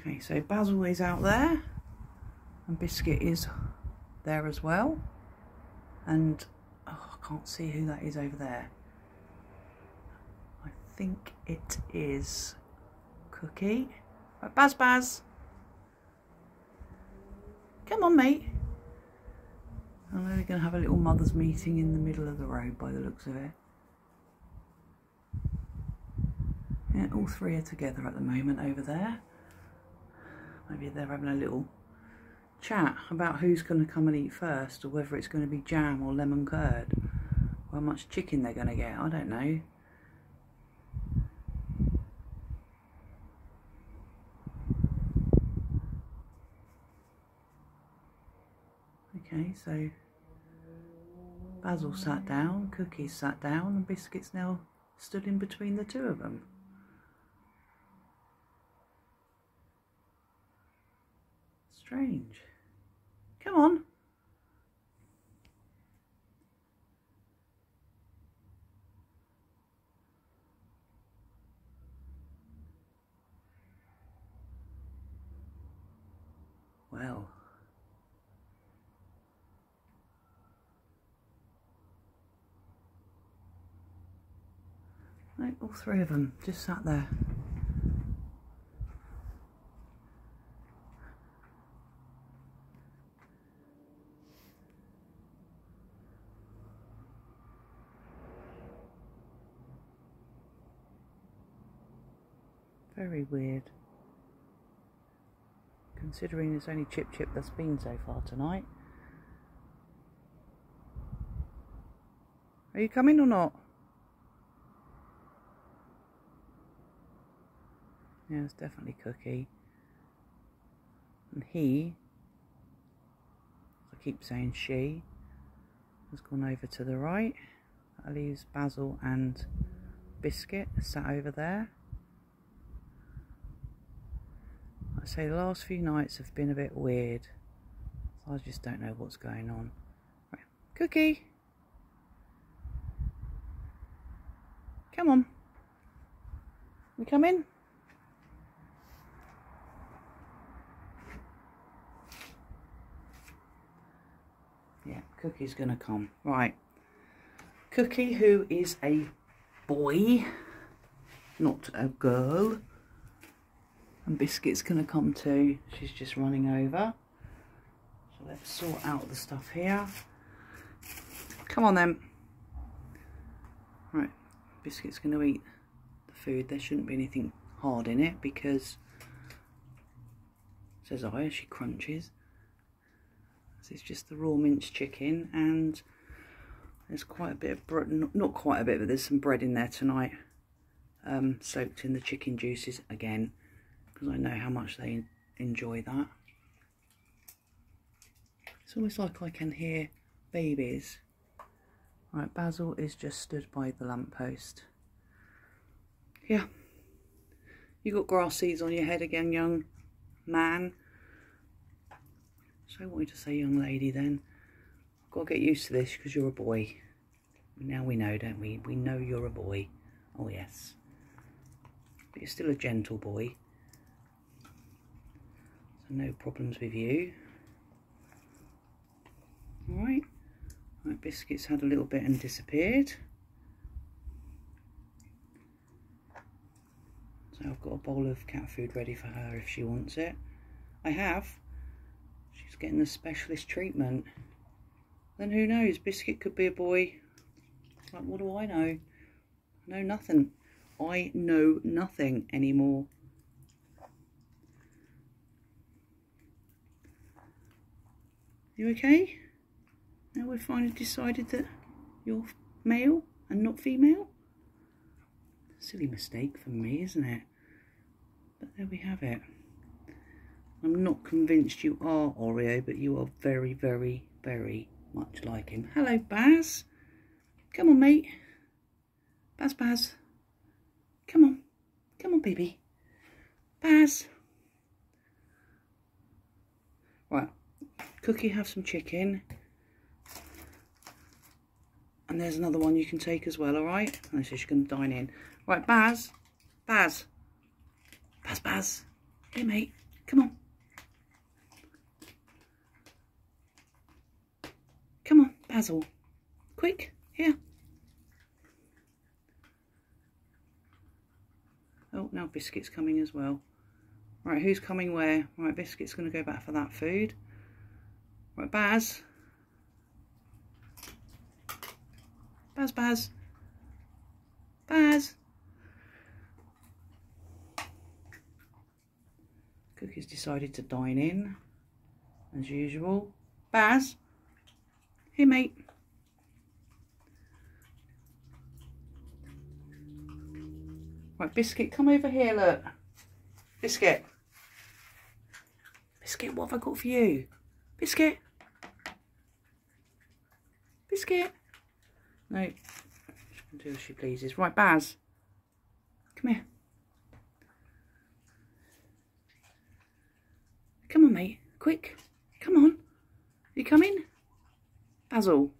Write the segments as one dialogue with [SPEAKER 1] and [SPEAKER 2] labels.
[SPEAKER 1] Okay, so Basil is out there and Biscuit is there as well. And oh, I can't see who that is over there. I think it is Cookie. Right, Baz Baz. Come on, mate. I'm they're going to have a little mother's meeting in the middle of the road by the looks of it. Yeah, all three are together at the moment over there. Maybe they're having a little chat about who's going to come and eat first or whether it's going to be jam or lemon curd or how much chicken they're going to get. I don't know. Okay, so Basil sat down, Cookies sat down, and Biscuits now stood in between the two of them. Strange. Come on. Well. No, all three of them just sat there. Very weird. Considering it's only Chip Chip that's been so far tonight. Are you coming or not? Yeah, it's definitely Cookie. And he, I keep saying she, has gone over to the right. That leaves Basil and Biscuit sat over there. I say the last few nights have been a bit weird. I just don't know what's going on. Right. Cookie! Come on. We come in? Yeah, Cookie's gonna come. Right. Cookie, who is a boy, not a girl. And Biscuit's going to come too. She's just running over. So let's sort out the stuff here. Come on then. Right, Biscuit's going to eat the food. There shouldn't be anything hard in it because, says I, she crunches. This is just the raw minced chicken and there's quite a bit of bread, not quite a bit, but there's some bread in there tonight. Um, soaked in the chicken juices again because I know how much they enjoy that. It's almost like I can hear babies. Right, Basil is just stood by the lamppost. Yeah. You got grass seeds on your head again, young man. So I wanted to say young lady then. I've got to get used to this because you're a boy. Now we know, don't we? We know you're a boy. Oh, yes. But you're still a gentle boy no problems with you. Right, biscuits had a little bit and disappeared. So I've got a bowl of cat food ready for her if she wants it. I have. She's getting the specialist treatment. Then who knows, Biscuit could be a boy. Like, what do I know? I know nothing. I know nothing anymore. You okay? Now we've finally decided that you're male and not female? Silly mistake for me, isn't it? But there we have it. I'm not convinced you are Oreo, but you are very, very, very much like him. Hello, Baz. Come on, mate. Baz, Baz. Come on. Come on, baby. Baz. Right, Cookie have some chicken. And there's another one you can take as well, alright? And so she's to dine in. Right, Baz. Baz. Baz, Baz. Hey, mate. Come on. Come on, Basil. Quick, here. Oh, now Biscuit's coming as well. Right, who's coming where? Right, Biscuit's going to go back for that food. Right, Baz. Baz, Baz. Baz. Cookie's decided to dine in, as usual. Baz. Hey, mate. Right, Biscuit, come over here, look. Biscuit. Biscuit, what have I got for you? Biscuit. Biscuit. No, she can do as she pleases. Right, Baz. Come here. Come on, mate. Quick. Come on. You coming? Basil.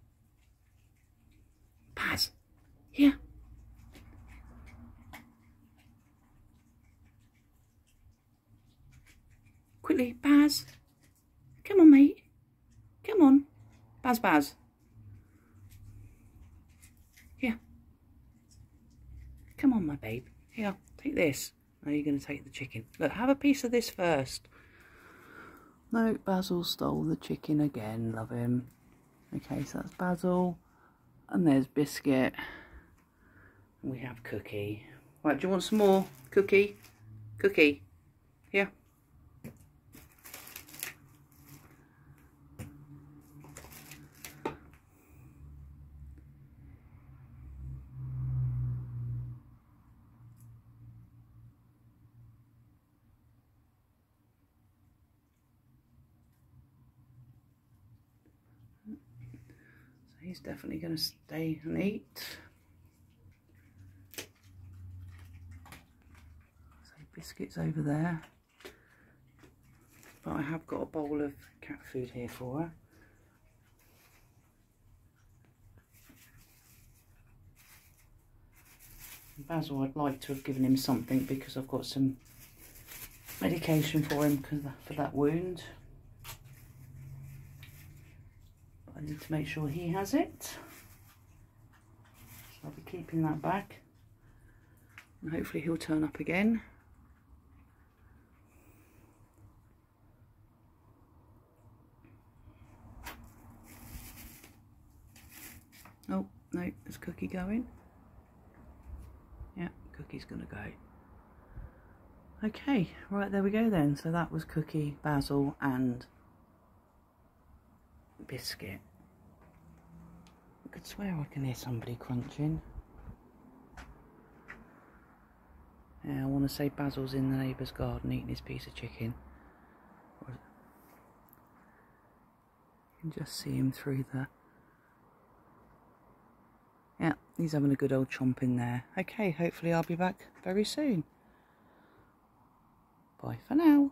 [SPEAKER 1] Baz. Here. Quickly, Baz. Come on, mate. Come on. Baz, Baz. Come on, my babe. Here, take this. Now you're going to take the chicken. Look, have a piece of this first. No, Basil stole the chicken again. Love him. Okay, so that's Basil. And there's Biscuit. And we have Cookie. Right, do you want some more? Cookie? Cookie? Here. He's definitely going to stay and eat. So biscuits over there. But I have got a bowl of cat food here for her. Basil, I'd like to have given him something because I've got some medication for him for that wound. I need to make sure he has it. So I'll be keeping that back. And hopefully he'll turn up again. Oh, no, is Cookie going? Yeah, Cookie's going to go. Okay, right, there we go then. So that was Cookie, Basil and Biscuit. I could swear I can hear somebody crunching. Yeah, I want to say Basil's in the neighbour's garden eating his piece of chicken. You can just see him through the... Yeah, he's having a good old chomp in there. Okay, hopefully I'll be back very soon. Bye for now.